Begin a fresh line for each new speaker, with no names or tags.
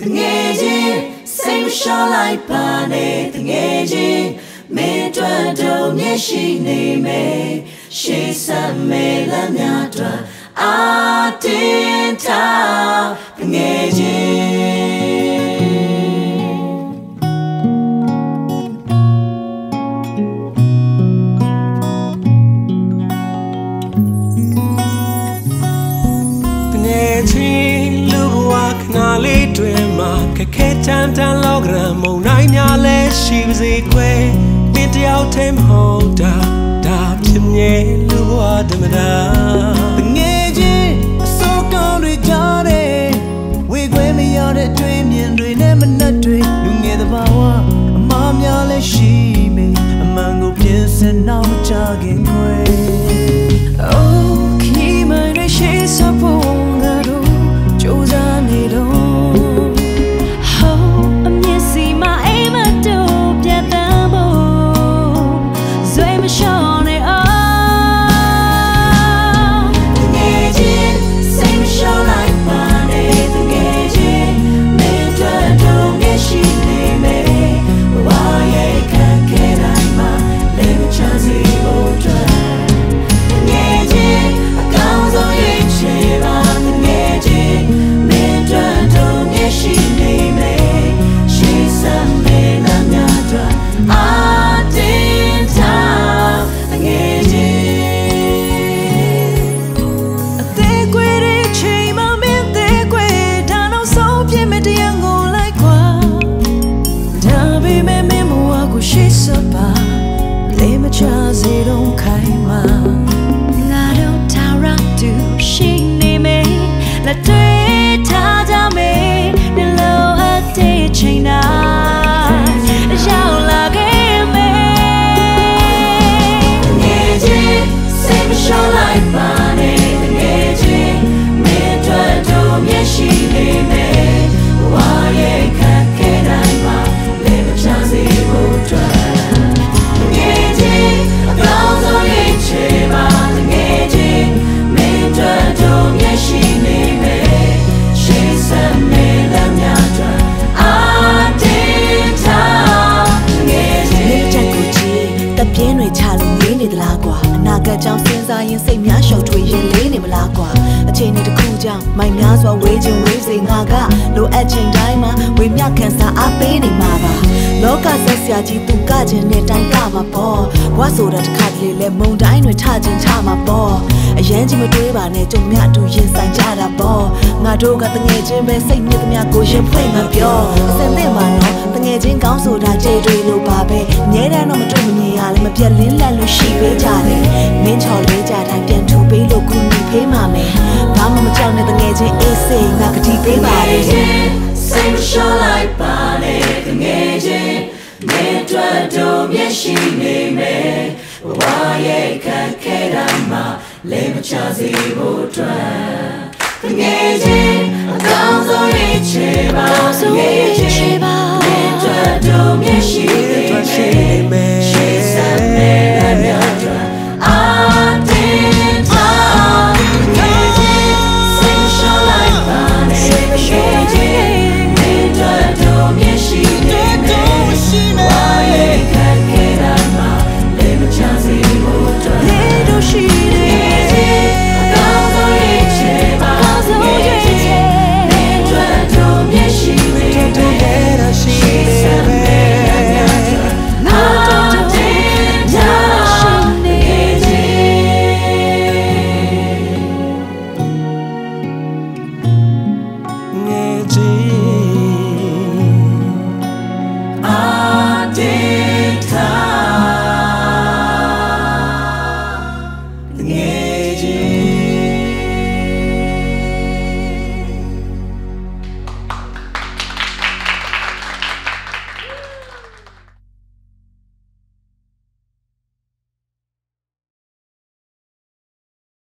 တငယ်ချင်းစိတ်မလျှော့လိုက်ပါနဲ့တငယ်ချင်းမင်းတို့တို့မျက်ရှိနေမယ်ရှေးစမဲလမ်းများတို့အာ ခ
က်ခဲတန်တန်လောကရမုံနိုင်များလဲရှိပါစေကွယ်မင်းတယောက်တည်းမဟုတ်တာဒါဖြစ်မြဲလူဘဝဓမ္မတာ
ငယ်ချင်းအစိုးကောင်းတွေကြားတယ်ဝေခွဲမရတဲ့တွေ့မြင်တွေနဲ့မနှက်တွေလူငယ်တဘာဝအမားများလဲရှိမေအမှန်ကိုပြင်ဆင်နောက်ကြခင်ခွဲ
ပြင်းတွေချလို့နေနေသလားကွာ
များရှုပ်ထွေးရင်လေးနေမလားကွာ။အချိန်တွေတစ်ခုကြောင့်မိုင်များစွာဝေးခြင်းဝေးစေငါကလိုအပ်ချိန်တိုင်းမှာဝေမျှခံစားအားပေးနေမှာပါ။လောကဆက်ဆရာကြီးသူကခြင်းနဲ့တိုင်းကမှာပေါ့။ဘွားဆိုတာတစ်ခါတလေလဲမုံတိုင်းတွေထခြင်းချမှာပေါ့။ အရန်ကြီးမတွေးပါနဲ့ကြုံမြတူရင်ဆိုင်ကြတာပေါ့။ငါတို့ကတငယ်ချင်းပဲစိတ်မြင့်သမျှကိုရင်ဖွင့်မှာပြော။အစင်သင့်ပါနော်။တငယ်ချင်းကောင်းဆိုတာကြည်တွေလို့ပါပဲ။ငဲတန်းတော့မတွေ့မမြင်ရလဲမပြတ်လင်းလက်လို့ရှိပေးကြတယ်။မင်းချော်လေးကြတိုင်းပြန်ထူပေးလို့ခုနေဖေးမှာမယ်ဘာမှမကြောက်နဲ့တငယ်ချင်းအေးစေးငါကတိပေးပါလေ
စိတ်ရှော့လိုက်ပါလေတငယ်ချင်းမေတ္တာတို့မျက်ရှိနေမယ် လဲမချစေဖို့အတွက်တငယ်ချင်းအကောင်းဆုံးရေးချေပါတငယ် guilty.